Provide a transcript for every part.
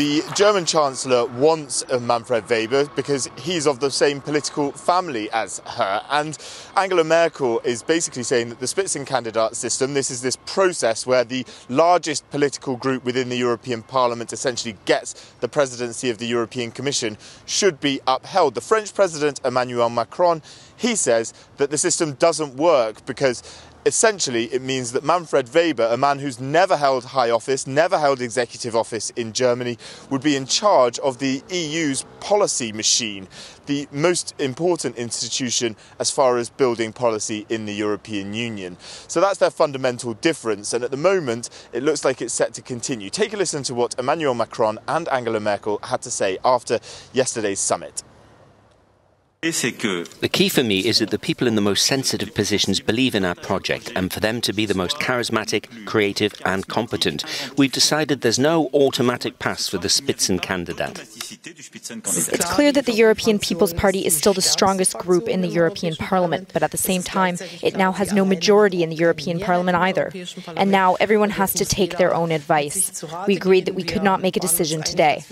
the German Chancellor wants uh, Manfred Weber because he's of the same political family as her. And Angela Merkel is basically saying that the Spitzenkandidat system, this is this process where the largest political group within the European Parliament essentially gets the presidency of the European Commission, should be upheld. The French President Emmanuel Macron, he says that the system doesn't work because essentially it means that Manfred Weber, a man who's never held high office, never held executive office in Germany, would be in charge of the EU's policy machine, the most important institution as far as building policy in the European Union. So that's their fundamental difference, and at the moment it looks like it's set to continue. Take a listen to what Emmanuel Macron and Angela Merkel had to say after yesterday's summit. The key for me is that the people in the most sensitive positions believe in our project and for them to be the most charismatic, creative and competent. We've decided there's no automatic pass for the Spitzenkandidat. It's clear that the European People's Party is still the strongest group in the European Parliament, but at the same time, it now has no majority in the European Parliament either. And now everyone has to take their own advice. We agreed that we could not make a decision today.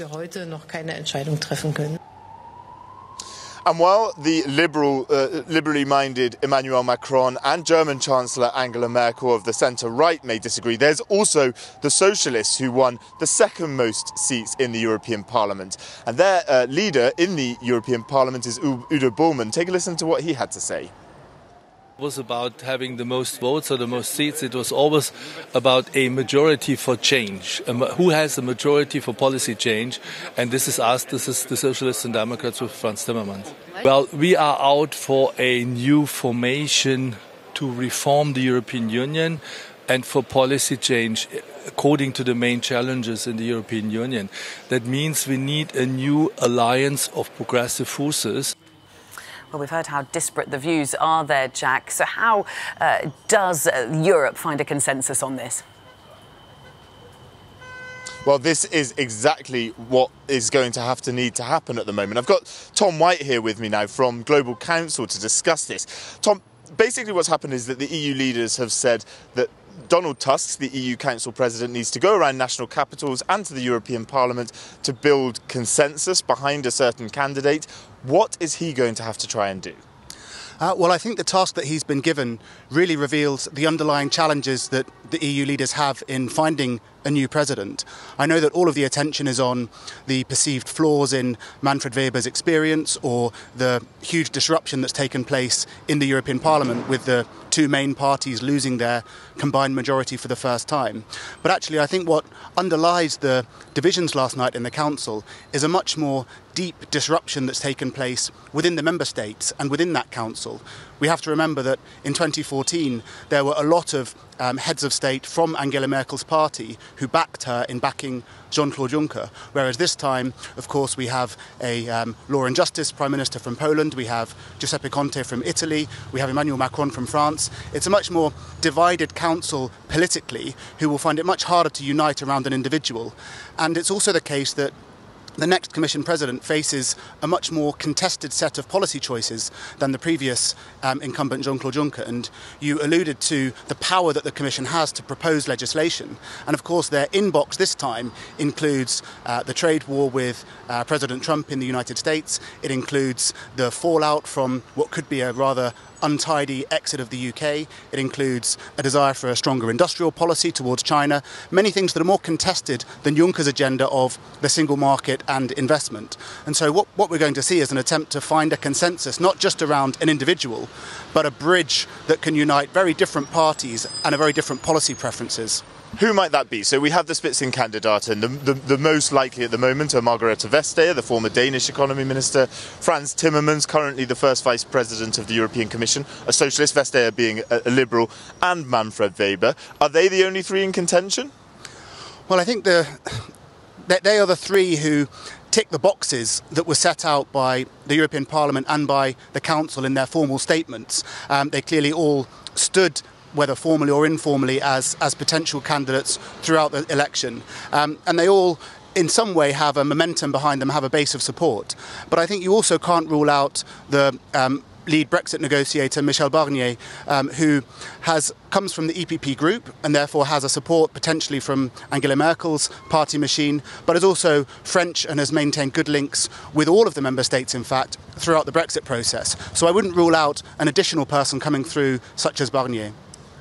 And while the liberal, uh, liberally minded Emmanuel Macron and German Chancellor Angela Merkel of the centre right may disagree, there's also the socialists who won the second most seats in the European Parliament. And their uh, leader in the European Parliament is Udo Bullmann. Take a listen to what he had to say was about having the most votes or the most seats. It was always about a majority for change. Who has a majority for policy change? And this is us. This is the Socialists and Democrats with Frans Timmermans. Well, we are out for a new formation to reform the European Union and for policy change according to the main challenges in the European Union. That means we need a new alliance of progressive forces. Well, we've heard how disparate the views are there, Jack. So, how uh, does uh, Europe find a consensus on this? Well, this is exactly what is going to have to need to happen at the moment. I've got Tom White here with me now from Global Counsel to discuss this. Tom, basically what's happened is that the EU leaders have said that Donald Tusk, the EU Council President, needs to go around national capitals and to the European Parliament to build consensus behind a certain candidate. What is he going to have to try and do? Uh, well, I think the task that he's been given really reveals the underlying challenges that the EU leaders have in finding a new president. I know that all of the attention is on the perceived flaws in Manfred Weber's experience or the huge disruption that's taken place in the European Parliament with the two main parties losing their combined majority for the first time. But actually, I think what underlies the divisions last night in the Council is a much more deep disruption that's taken place within the member states and within that council. We have to remember that in 2014 there were a lot of um, heads of state from Angela Merkel's party who backed her in backing Jean Claude Juncker. Whereas this time, of course, we have a um, law and justice prime minister from Poland, we have Giuseppe Conte from Italy, we have Emmanuel Macron from France. It's a much more divided council politically who will find it much harder to unite around an individual. And it's also the case that the next Commission President faces a much more contested set of policy choices than the previous um, incumbent Jean Claude Juncker. And you alluded to the power that the Commission has to propose legislation. And of course, their inbox this time includes uh, the trade war with uh, President Trump in the United States, it includes the fallout from what could be a rather untidy exit of the UK. It includes a desire for a stronger industrial policy towards China, many things that are more contested than Juncker's agenda of the single market and investment. And so, what, what we're going to see is an attempt to find a consensus, not just around an individual, but a bridge that can unite very different parties and a very different policy preferences. Who might that be? So we have the Spitzenkandidat, and the, the, the, most likely at the moment are Margrethe Vestager, the former Danish economy minister, Frans Timmermans, currently the first vice president of the European Commission, a socialist, Vestager being a, a liberal, and Manfred Weber. Are they the only three in contention? Well, I think the, they are the three who tick the boxes that were set out by the European Parliament and by the Council in their formal statements. Um, they clearly all stood whether formally or informally, as, as potential candidates throughout the election. Um, and they all in some way have a momentum behind them, have a base of support. But I think you also can't rule out the um, lead Brexit negotiator Michel Barnier, um, who has comes from the EPP group and therefore has a support potentially from Angela Merkel's party machine, but is also French and has maintained good links with all of the member states, in fact, throughout the Brexit process. So I wouldn't rule out an additional person coming through, such as Barnier.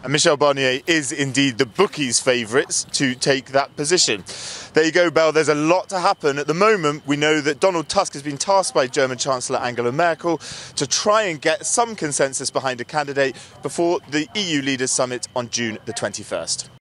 And Michel Barnier is indeed the bookies' favourites to take that position. There you go, Belle. There's a lot to happen. At the moment, we know that Donald Tusk has been tasked by German Chancellor Angela Merkel to try and get some consensus behind a candidate before the EU Leaders Summit on June the 21st.